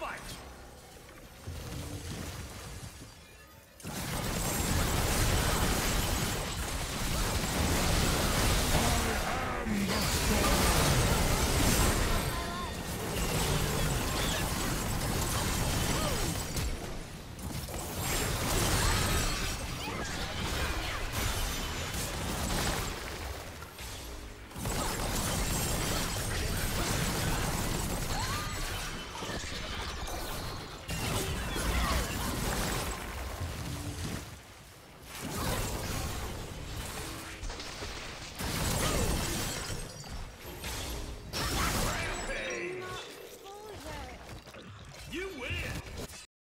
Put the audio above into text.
Fight! You win!